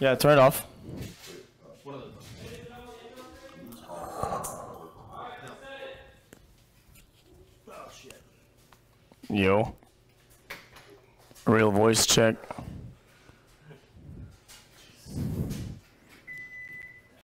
Yeah, turn it off. Yo. Real voice check.